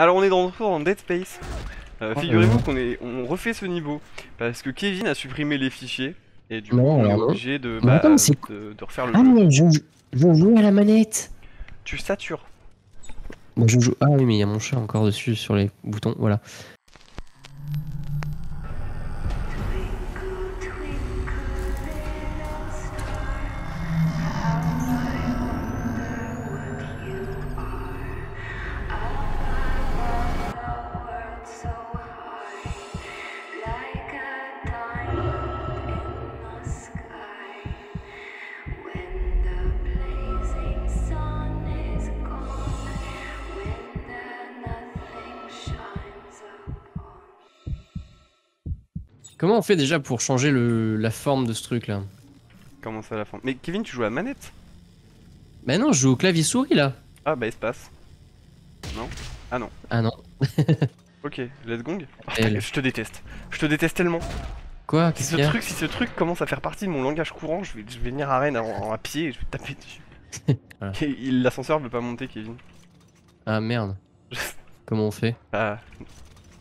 Alors on est dans, dans Dead Space. Euh, Oh, Figurez-vous qu'on est, on refait ce niveau parce que Kevin a supprimé les fichiers et du Non, coup on est obligé de, bah, attends, de, de refaire le Ah jeu. mais je, je joue à la manette Tu satures. Bon, je joue... Ah oui, mais il y a mon chat encore dessus sur les boutons, voilà. Comment on fait déjà pour changer le... la forme de ce truc là Comment ça la fin Mais Kevin, tu joues à la manette? Bah non, je joue au clavier souris là Ah bah espace. Ah non. Ok, let's gong. Oh, je te déteste. Je te déteste tellement. Quoi? Si ce truc, si ce truc commence à faire partie de mon langage courant, je vais, je vais venir à Rennes en, en- à pied et je vais taper dessus. Voilà. L'ascenseur veut pas monter, Kevin. Ah merde. Comment on fait? Ah,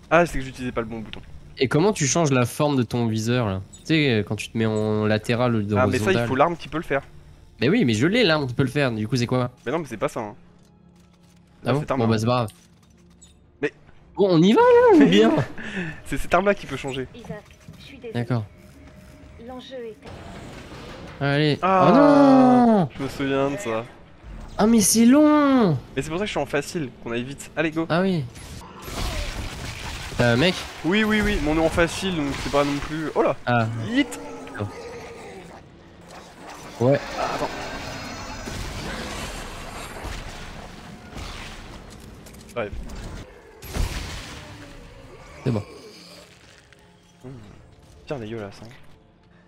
ah c'est que j'utilisais pas le bon bouton. Et comment tu changes la forme de ton viseur là? Tu sais, quand tu te mets en latéral ou Ah mais ça, il faut l'arme qui peut le faire. Mais oui, mais je l'ai là, on peut le faire. Du coup, c'est quoi? Mais non, mais c'est pas ça. Hein. Ah bon? Arme, Bon bah c'est pas grave. Mais- Bon, on y va là, on est bien? C'est cette arme-là qui peut changer. D'accord. L'enjeu est Allez. Ah. Oh non Je me souviens de ça. Ah mais c'est long Mais c'est pour ça que je suis en facile, qu'on aille vite. Allez, go. Ah oui. Euh, mec Oui, oui, oui, mais on est en facile, donc c'est pas non plus... Oh là Ah, Hit ouais. Ah, attends. C'est bon. Tiens, dégueulasse. Hein.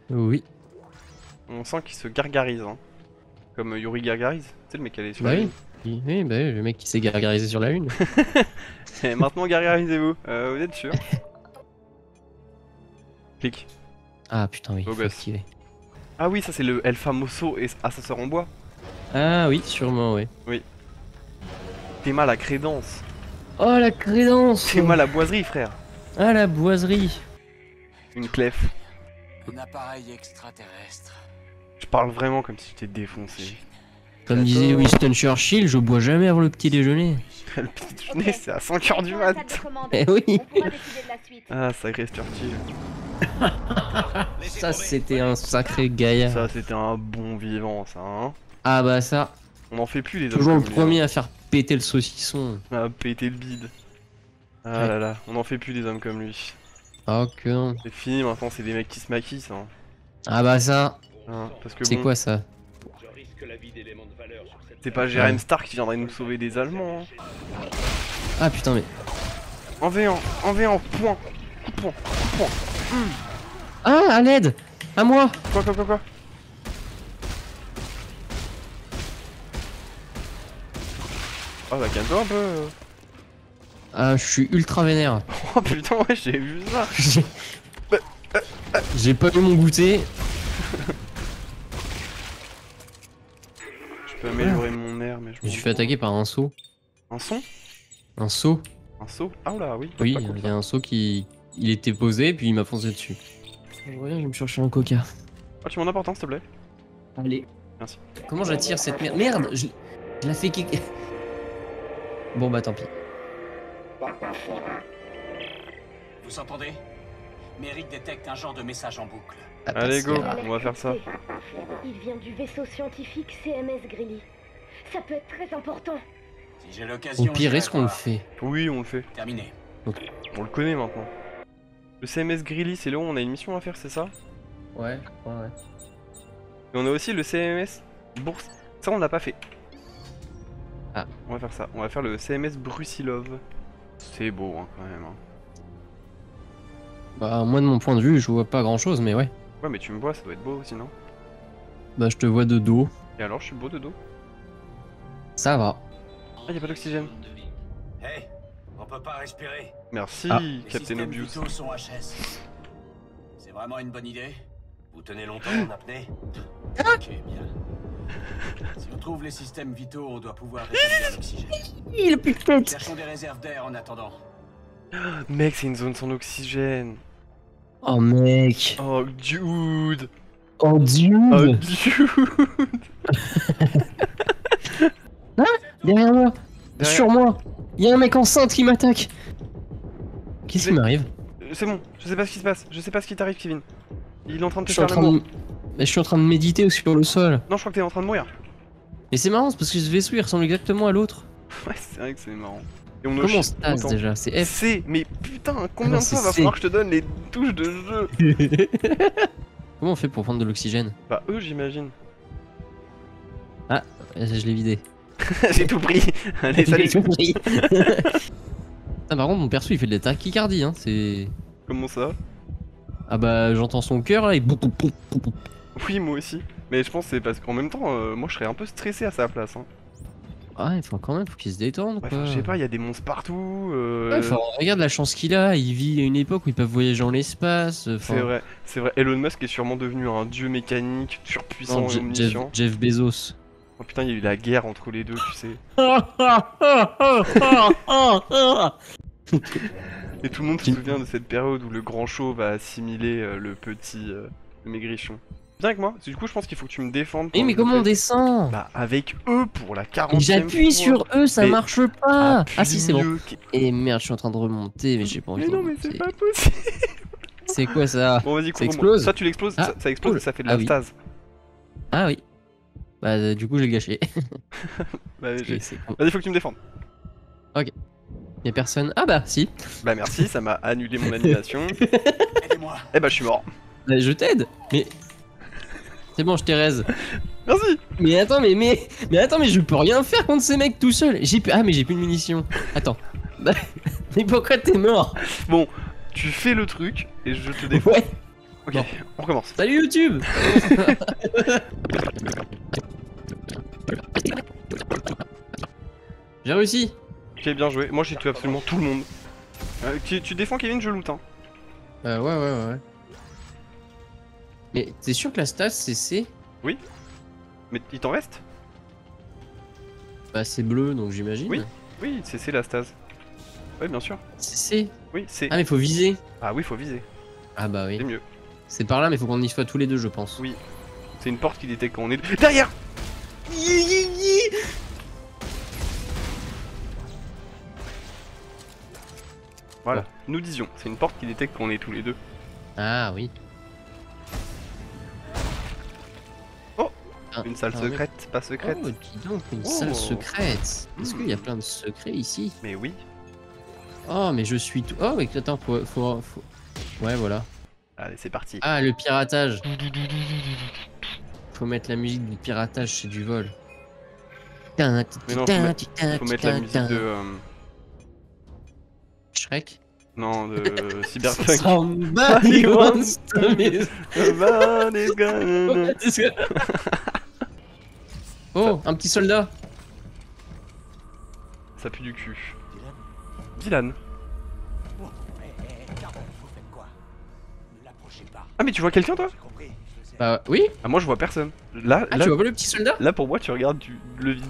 Oui. On sent qu'il se gargarise. Hein. Comme Yuri gargarise. Tu sais, le mec qui allait sur Bah la oui. Oui, oui, bah oui, le mec qui s'est gargarisé sur la lune. Et maintenant, gargarisez-vous. Euh, vous êtes sûr Clic. Ah putain, oui. Beau faut gosse. activer. Ah oui, ça c'est le El Famoso et Assassin en bois. Ah oui, sûrement, oui. T'es mal à crédence. Oh la crédence T'es mal à boiserie, frère. Ah la boiserie Une clef. Un appareil extraterrestre. Je parle vraiment comme si tu t'es défoncé. Comme disait Winston Churchill, je bois jamais avant le petit déjeuner. le petit déjeuner, c'est à 5h du mat. Eh oui la suite. Ah, sacré Sturchill. Ça c'était un sacré gaillard. Ça, c'était un bon vivant, ça, hein. Ah bah ça, On en fait plus, les hommes toujours le premier à faire péter le saucisson. À péter le bide. Ah Ouais. là là, on en fait plus des hommes comme lui. Oh que non. C'est fini, maintenant, c'est des mecs qui se maquillent, ça. hein. Ah bah ça, Hein, c'est bon, quoi ça? C'est pas Jerem Stark qui viendrait nous sauver des Allemands. hein. Ah putain mais... En V1, en V1, point. Coup coup de poing. Ah à l'aide À moi Quoi, quoi, quoi, quoi? Oh bah calme-toi un peu euh. Ah je suis ultra vénère. Oh putain ouais j'ai vu ça J'ai pas eu mon goûter. Peux améliorer mon air mais je suis fait fous. attaquer par un saut. Un son Un saut Un saut Ah là oui Oui, il y a un saut qui... Il était posé puis il m'a foncé dessus. Je reviens, je vais me chercher un coca. Ah tu m'en apportes un s'il te plaît Allez. Merci. Comment j'attire cette merde Merde Je, je la fais kick... Bon bah tant pis. Vous entendez? Merrick détecte un genre de message en boucle. Allez go, on va faire ça. Il vient du vaisseau scientifique CMS Grilly. Ça peut être très important. Si j'ai l'occasion. Au pire, est-ce qu'on le fait Oui on le fait, Terminé. on le connaît maintenant. Le CMS Grilly c'est là où on a une mission à faire c'est ça? Ouais, ouais, ouais. Et on a aussi le CMS Bourse. Ça on l'a pas fait. Ah. On va faire ça, on va faire le CMS Brusilov. C'est beau hein, quand même. hein. Bah moi de mon point de vue, je vois pas grand chose, mais ouais. Ouais mais tu me vois ça doit être beau aussi non? Bah je te vois de dos. Et alors je suis beau de dos? Ça va. Ah y'a pas d'oxygène. Hé, on peut pas respirer. Merci Ah. Captain Obvious. sont HS. C'est vraiment une bonne idée? Vous tenez longtemps en apnée? Ok, bien. Si on trouve les systèmes vitaux, on doit pouvoir rétablir l'oxygène. Il a plus. Cherchons des réserves d'air en attendant. Mec, c'est une zone sans oxygène. Oh mec. Oh, dude. Oh dieu. Oh, dude. Derrière moi. Derrière- Sur moi. Il y a un mec enceinte qui m'attaque. Qu'est-ce qui Mais- m'arrive? C'est bon, je sais pas ce qui se passe. Je sais pas ce qui t'arrive, Kevin. Il est en train de te Je suis en faire train l'amour. de... Mais je suis en train de méditer sur le sol. Non, je crois que t'es en train de mourir. Et c'est marrant, c'est parce que ce vaisseau il ressemble exactement à l'autre. Ouais, c'est vrai que c'est marrant. Et on Comment on se tasse déjà C'est F. C, mais putain, Ah combien non, de fois va falloir que je te donne les touches de jeu Comment on fait pour prendre de l'oxygène Bah, eux, j'imagine. Euh, Je l'ai vidé. J'ai tout pris. Allez, salut. J'ai compris. Ah, par contre, mon perso il fait de la tachycardie, hein. C'est. Comment ça Ah bah, j'entends son cœur là et. boum, boum, boum, boum, boum. Oui, moi aussi. Mais je pense que c'est parce qu'en même temps, euh, moi, je serais un peu stressé à sa place. Hein. Ah, il faut quand même, faut qu'il se détende Ouais, quoi. je sais pas, il y a des monstres partout. euh, Ouais, regarde la chance qu'il a, il vit à une époque où ils peuvent voyager en l'espace. enfin, C'est vrai, c'est vrai. Elon Musk est sûrement devenu un dieu mécanique, surpuissant non, et Jeff, omniscient. Jeff Bezos. Oh putain, il y a eu la guerre entre les deux, tu sais. Et tout le monde se souvient de cette période où le grand chauve a assimilé euh, le petit euh, maigrichon. Viens avec moi, du coup je pense qu'il faut que tu me défendes. Eh, mais je comment on descend Bah avec eux pour la 40 Mais J'appuie sur eux, ça Mais marche pas Ah si, c'est bon. Et merde, je suis en train de remonter, mais j'ai pas envie Mais de non mais c'est remonter. pas possible C'est quoi ça Bon vas-y, Ça explose Ça tu l'exploses, Ah, ça, ça explose cool. et ça fait de Ah la oui. stase. Ah oui. Bah, euh, du coup, je l'ai gâché. Bah, j'ai- Ok, c'est con. Vas-y, faut que tu me défendes. Y'a personne. Ah bah, si. Bah merci, ça m'a annulé mon animation. Aidez-moi. Eh bah je suis mort. Bah, je t'aide. Mais. C'est bon, je t'aise. Merci Mais attends, mais, mais. Mais attends, mais je peux rien faire contre ces mecs tout seul. J'ai plus. Ah, mais j'ai plus de munitions. Attends. Bah, mais pourquoi t'es mort Bon, tu fais le truc et je te défends. Ouais. Ok, bon. on recommence. Salut YouTube J'ai réussi Ok, bien joué. Moi j'ai tué absolument tout le monde. Euh, tu, tu défends Kevin, je loot. Hein. Euh, ouais, ouais, ouais. Mais t'es sûr que la stat c'est C? Mais il t'en reste? Bah, c'est bleu donc j'imagine. Oui. Oui, c'est c'est la stase. Oui, bien sûr. C'est C. Oui, c'est. Ah, mais faut viser. Ah oui, faut viser. Ah, bah C'est oui. mieux. C'est par là, mais faut qu'on y soit tous les deux, je pense. Oui. C'est une porte qui détecte quand on est. Derrière Voilà, nous disions, c'est une porte qui détecte qu'on est tous les deux. Ah, oui. Oh Ah, Une salle ah, secrète, pas secrète. Oh, dis donc, une Oh. salle secrète. Est-ce Hmm. qu'il y a plein de secrets ici Mais oui. Oh, mais je suis tout. Oh, mais attends, faut, faut, faut- Ouais, voilà. Allez, c'est parti. Ah, le piratage. Faut mettre la musique du piratage, c'est du vol. Mais non, faut mettre- Faut mettre la musique de. euh, Shrek. Non, de Cyberpunk. Somebody wants to miss. Somebody's gonna- Oh, un petit soldat. Ça pue du cul. Dylan. Pas. Ah, mais tu vois quelqu'un toi? Bah oui. Ah, moi je vois personne. Là, Ah, là, tu vois pas le petit soldat? Là pour moi, tu regardes du... le vide.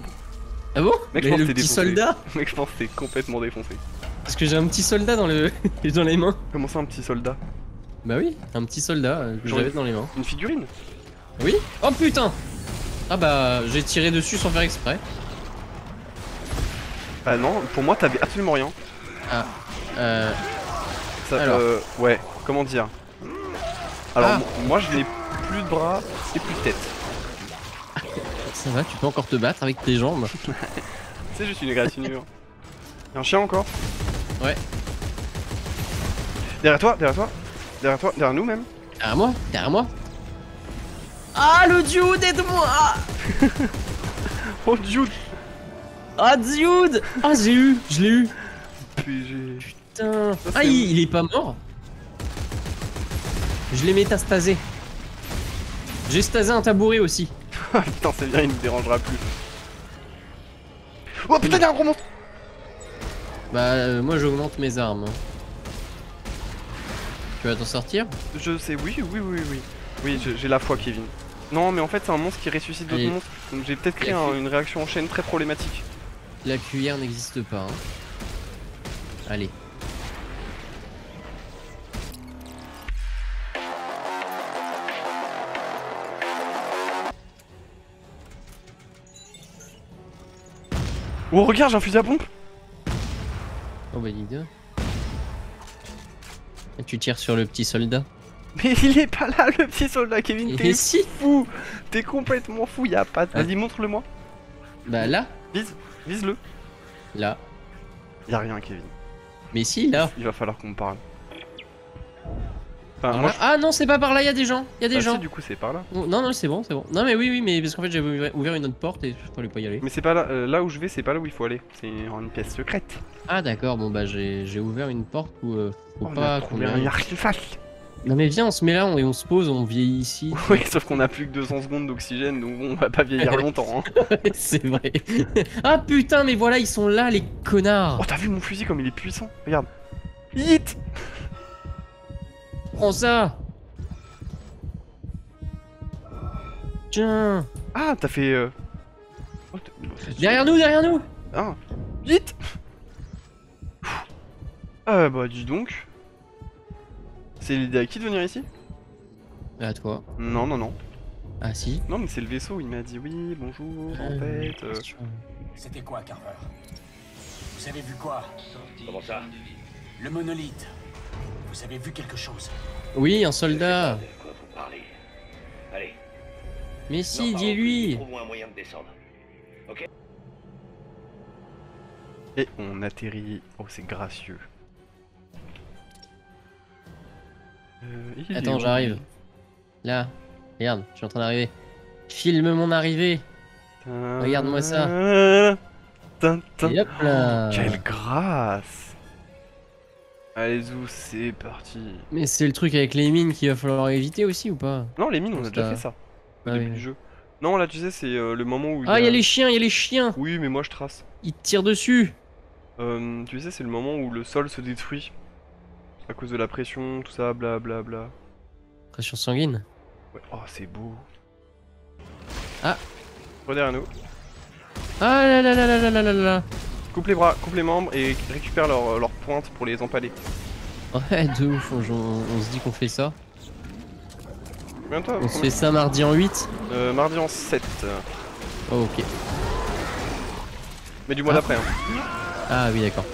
Ah bon? Mec, je pense le que t'es petit défoncé. soldat Mec, je pense que t'es complètement défoncé. Parce que j'ai un petit soldat dans le dans les mains. Comment ça, un petit soldat? Bah oui, un petit soldat euh, que j'avais dans les mains. Une figurine Oui Oh putain Ah bah j'ai tiré dessus sans faire exprès. Bah non, pour moi, t'avais absolument rien. Euh, Ça, Alors. euh, ouais, comment dire? Alors, Ah. mo- moi, je n'ai plus de bras et plus de tête. ça va, tu peux encore te battre avec tes jambes. C'est juste une égratignure. Y'a un chien encore? Ouais. Derrière toi, derrière toi, derrière toi, derrière nous même. Derrière moi Derrière moi Ah le dude, aide-moi Oh Dude Ah dude Ah j'ai eu Je l'ai eu. Putain Ça, Ah il, il est pas mort Je l'ai métastasé. J'ai stasé un tabouret aussi. Ah putain, c'est bien, il me dérangera plus. Oh putain, y'a un gros monstre Bah euh, moi j'augmente mes armes. Tu vas t'en sortir? Je sais, oui, oui, oui, oui. Oui, j'ai la foi, Kevin. Non, mais en fait, c'est un monstre qui ressuscite d'autres monstres. Donc j'ai peut-être créé un- une réaction en chaîne très problématique. La cuillère n'existe pas. hein. Allez. Oh, regarde, j'ai un fusil à pompe Oh bah dis donc. Et Tu tires sur le petit soldat. Mais il est pas là, le petit soldat, Kevin, t'es si fou T'es complètement fou, y a pas de... Vas-y, montre-le-moi. Bah là, Vise, vise-le. là. Y a rien, Kevin. Mais si, là. Il va falloir qu'on parle. Enfin, moi. Ah non, c'est pas par là, y a des gens. Y a je... des Ah, gens. si, du coup, c'est par là. Oh, non, non, c'est bon, c'est bon. Non, mais oui, oui, mais parce qu'en fait, j'avais ouvert- une autre porte et je fallait pas y aller. Mais c'est pas là, euh, là où je vais, c'est pas là où il faut aller. C'est une pièce secrète. Ah, d'accord, bon, bah, j'ai j'ai ouvert une porte où euh, faut on pas a qu'on trouvé y un aille. artefact. Non, mais viens, on se met là et on se pose, on vieillit ici. Oui, sauf qu'on a plus que 200 secondes d'oxygène, donc bon, on va pas vieillir longtemps. Hein. c'est vrai. ah putain, mais voilà, ils sont là, les connards. Oh, t'as vu mon fusil comme il est puissant? Regarde. Hit Prends ça. Tiens. Ah, t'as fait. Euh... oh, c'est- Derrière nous, derrière nous. Ah, vite Ah bah dis donc. C'est l'idée à qui de venir ici À toi. Non, non, non. Ah si. Non, mais c'est le vaisseau, il m'a dit oui, bonjour, en fait. euh, C'était quoi, Carver? Vous avez vu quoi? Comment ça? Le monolithe. Vous avez vu quelque chose? Oui, un soldat. De quoi vous parlez Allez. Mais si, dis-lui. pardon, Trouvons un moyen de descendre. Et on atterrit. Oh, c'est gracieux. Euh, il Attends, où j'arrive. Là. Regarde, je suis en train d'arriver. Filme mon arrivée. Regarde-moi ça. Tin, tin. Et hop là. Quelle grâce Allez, Zou, c'est parti. Mais c'est le truc avec les mines qu'il va falloir éviter aussi ou pas? Non, les mines, on a déjà fait ça depuis oui. le jeu. Non, là, tu sais, c'est euh, le moment où. Ah, il y a les chiens, il y a les chiens. Oui, mais moi je trace. Ils te tirent dessus. Euh, tu sais, c'est le moment où le sol se détruit. À cause de la pression, tout ça, blablabla. Bla, bla. Pression sanguine. Ouais. Oh, c'est beau. Ah. Re derrière nous. Ah là là là là là là là là. Coupe les bras, coupe les membres et récupère leur, leur pointe pour les empaler. Ouais, de ouf, on, on- on se dit qu'on fait ça. Toi On se fait ça mardi en 8. Euh, Mardi en 7. Oh, ok. Mais du mois Ah. d'après. Hein. Ah oui, d'accord.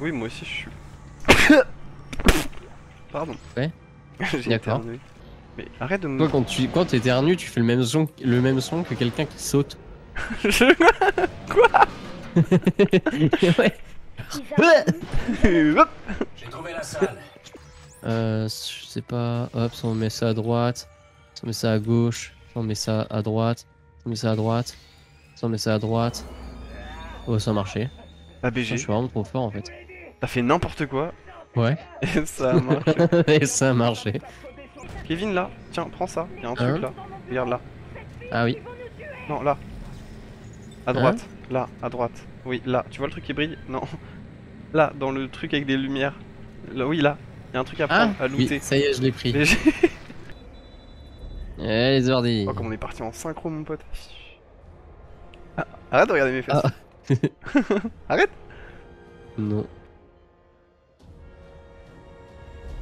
Oui, moi aussi je suis. Pardon. Ouais. J'ai. Mais arrête de me. Toi, quand tu quand t'éternues, tu fais le même son, le même son que quelqu'un qui saute. Je- ouais. Ils Hop J'ai trouvé la salle. Euh, je sais pas. Hop, on met ça à droite. On met ça à gauche. On met ça à droite. On met ça à droite. On met ça à droite. Oh, ça a marché. Ah, Putain, BG, Je suis vraiment trop fort en fait. T'as fait n'importe quoi Ouais. et ça a marché. Et ça a marché. Kevin là, tiens, prends ça, y'a un truc Hein là. Regarde là. Ah oui. Non, là. À Hein droite. Là, à droite. Oui, là. Tu vois le truc qui brille? Non. Là, dans le truc avec des lumières. Là, oui, là. Y'a un truc à Ah prendre, à oui, looter. ça y est, je l'ai pris. Eh les ordi. Oh, comme on est parti en synchro, mon pote. Ah, arrête de regarder mes fesses. Ah. Arrête Non.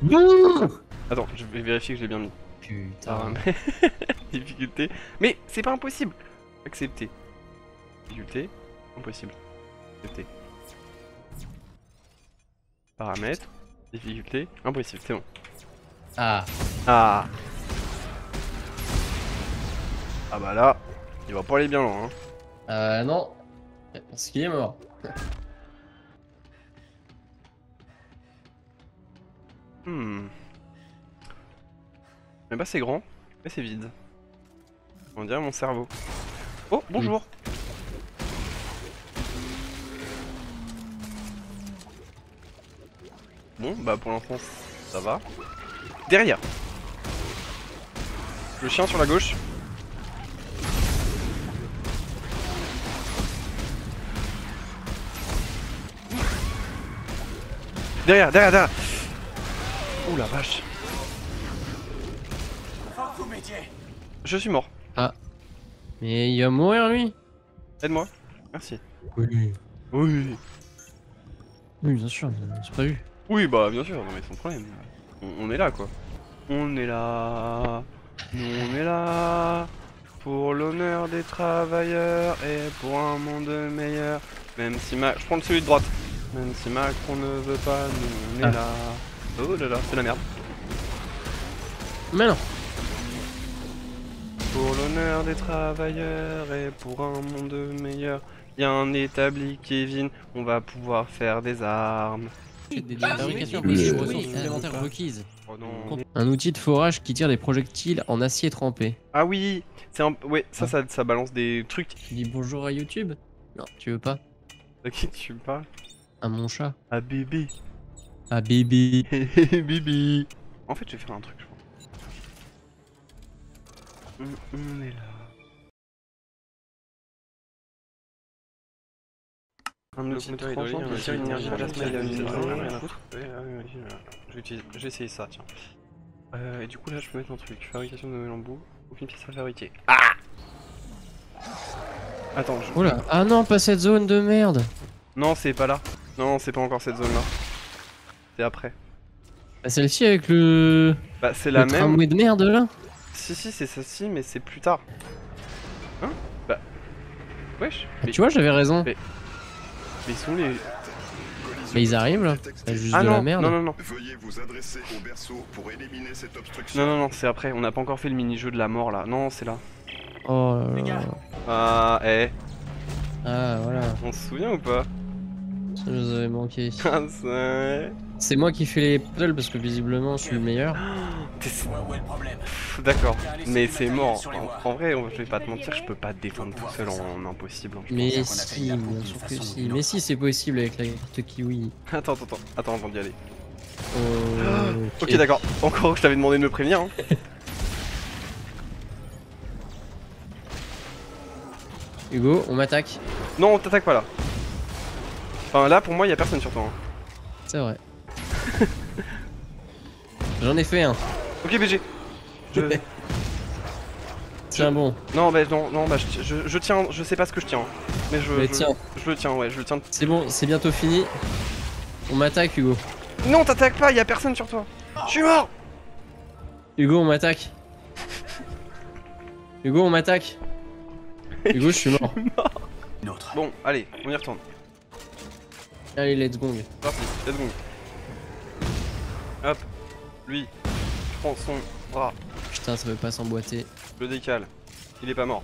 Non Attends, je vais vérifier que j'ai bien mis. Putain. Difficulté. Mais c'est pas impossible. Accepter. Difficulté. Impossible. Accepter. Paramètres. Difficulté. Impossible, c'est bon. Ah. Ah Ah bah là, il va pas aller bien loin. Hein. Euh, non. Parce qu'il est mort. Hmm. Mais bah c'est grand, mais c'est vide. On dirait mon cerveau. Oh, bonjour Bon, bah pour l'instant ça va. Derrière Le chien sur la gauche. Derrière, derrière, derrière Ouh la vache. Je suis mort. Mais il va mourir lui Aide-moi. Merci. Oui. Oui. Oui, bien sûr, j'ai pas vu. Oui, bah bien sûr, non mais sans problème. On, on est là quoi. On est là. Nous on est là. Pour l'honneur des travailleurs et pour un monde meilleur. Même si Ma... Je prends celui de droite. Même si Macron ne veut pas, nous on est Ah. là. Oh là là, c'est la merde. Mais non Pour l'honneur des travailleurs et pour un monde meilleur. Y a un établi Kevin, on va pouvoir faire des armes. Des fabrications oui, possibles, oui, ressources oui, supplémentaires requises. Oh non. Un outil de forage qui tire des projectiles en acier trempé. Ah oui, c'est un. Ouais, ça, Ah. ça, ça balance des trucs. Tu dis bonjour à YouTube? Non, tu veux pas? À qui tu parles? À mon chat À bébé. À Bibi Bibi. En fait, je vais faire un truc, je pense. On, on est là. Un outil de une énergie plasma une. Je vais essayer ça, tiens. Euh, et du coup, là, je peux mettre un truc. Fabrication de nouvel embout. Aucune pièce à fabriquer. Ah Attends, je... Oula Ah non, pas cette zone de merde Non, c'est pas là. Non, c'est pas encore cette zone-là. C'est après. Bah, Celle-ci avec le, Bah, c'est la le même. tramway de merde là Si, si, c'est celle-ci, mais c'est plus tard. Hein Bah. Wesh. Mais, Tu vois, j'avais raison. mais- mais ils sont les. Mais ils arrivent là C'est juste Ah de non, la merde. non, non, non. Veuillez vous adresser au berceau pour éliminer cette obstruction. Non, non, non, c'est après. On n'a pas encore fait le mini-jeu de la mort là. Non, c'est là. Oh là Les là. gars. Ah, eh. Ah voilà, On se souvient ou pas? Ça nous avait manqué. Ah, c'est. C'est moi qui fais les puzzles parce que visiblement je suis le meilleur. D'accord. Mais c'est mort. En, en vrai, on- je vais pas te mentir, je peux pas te défendre tout seul en, en impossible. hein, je Mais si, bien sûr que si. Mais si, c'est possible avec la carte kiwi. Attends, attends, attends, attends avant d'y aller. Oh, Ok, d'accord. Encore, je t'avais demandé de me prévenir. Hein. Hugo, on m'attaque. Non, on t'attaque pas là. Enfin, là, pour moi, y a personne sur toi. hein. C'est vrai. J'en ai fait un. Ok, BG. Je... Tiens bon. Non, bah non, non, bah je, je, je tiens, je sais pas ce que je tiens. Mais je, Mais je, tiens. je le tiens, ouais, je le tiens. C'est bon, c'est bientôt fini. On m'attaque Hugo. Non, t'attaques pas, y a personne sur toi. Je suis mort. Hugo, on m'attaque. Hugo, on m'attaque. Hugo, je suis mort. Une autre. Bon, allez, on y retourne. Allez, let's go. C'est parti, let's go. Hop, lui, je prends son bras, Putain, ça veut pas s'emboîter. je le décale. Il est pas mort.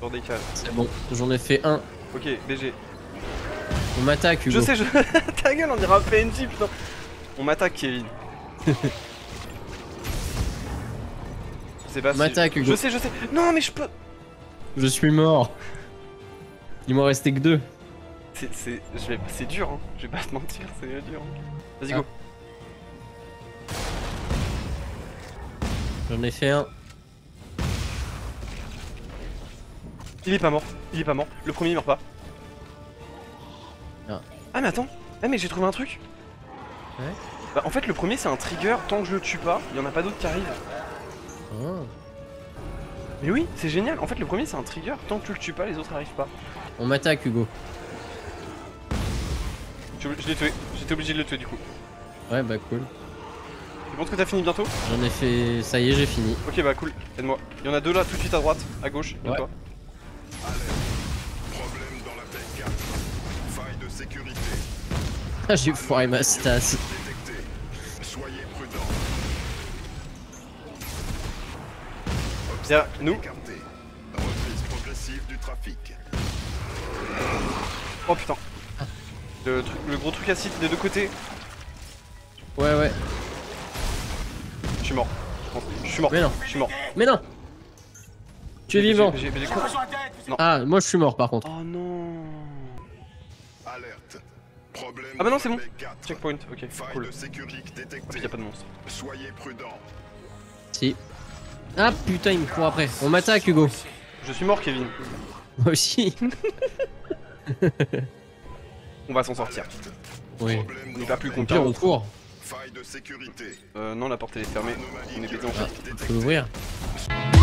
Je le décale. C'est bon, j'en ai fait un. Ok, BG. On m'attaque Hugo. Je sais, je. Ta gueule, on dirait un PNJ, putain. On m'attaque, Kevin. je sais pas On si. m'attaque, Hugo. Je sais, je sais. Non, mais je peux. Je suis mort. Il m'en restait que deux. C'est, c'est, je vais, c'est dur, hein. Je vais pas te mentir, c'est dur. Vas-y, Ah. go. J'en ai fait un. Il est pas mort, il est pas mort. Le premier il meurt pas. Ah. Ah, mais attends. Ah, mais j'ai trouvé un truc. Ouais. Bah, en fait, le premier c'est un trigger. Tant que je le tue pas, il y en a pas d'autres qui arrivent. Ah. Mais oui, c'est génial. En fait, le premier c'est un trigger. Tant que tu le tues pas, les autres arrivent pas. On m'attaque Hugo. Je, je l'ai tué. J'étais obligé de le tuer du coup. Ouais, bah cool. Tu penses que t'as fini bientôt J'en ai fait. Ça y est, j'ai fini. Ok, bah cool. Aide-moi. Il y en a deux là, tout de suite à droite, à gauche. Ouais. toi. Problème dans la belle carte. Faille de sécurité. Ah, j'ai foiré ma stas. Soyez prudents. Derrière nous. Écarté. Reprise progressive du trafic. Oh putain. Le, truc, le gros truc acide des deux côtés. Ouais, ouais. Je suis mort. Je suis mort. Mais non. Je suis mort. Mais non Tu es vivant Ah, moi je suis mort par contre. Oh non. Alerte. Problème Ah bah non, c'est bon. baie 4. Checkpoint, ok, cool. y a pas de monstre. Soyez prudents. Si. Ah putain, il me court après. On m'attaque Hugo. Je suis mort, Kevin. Moi aussi. On va s'en sortir. Oui. On n'est pas plus pire, on content. court. Faille de sécurité. Euh, non, la porte elle est fermée. On est baisé en fait. Faut l'ouvrir. détectée.